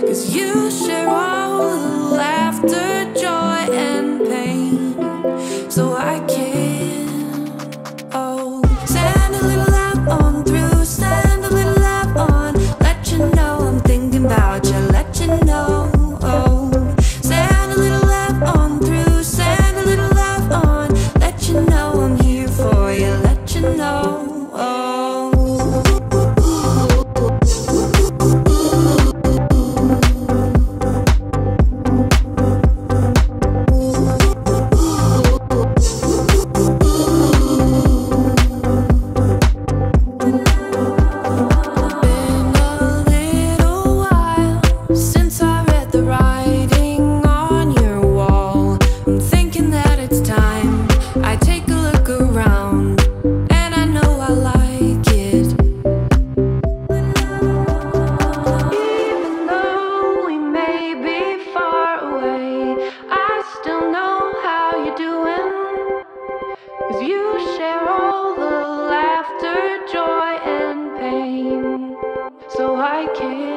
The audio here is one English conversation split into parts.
Cause you so I can.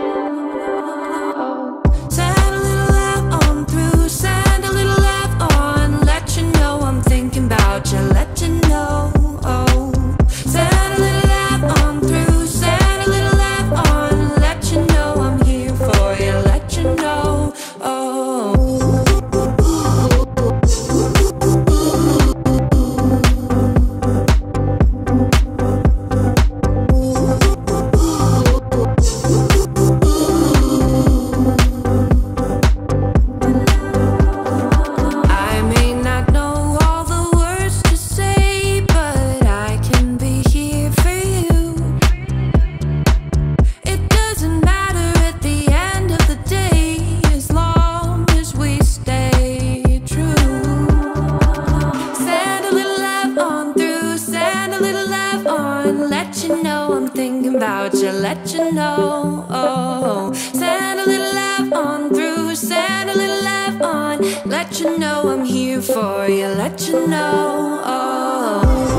thought you'd let you know. Oh, send a little love on through, send a little love on. Let you know I'm here for you, let you know. Oh.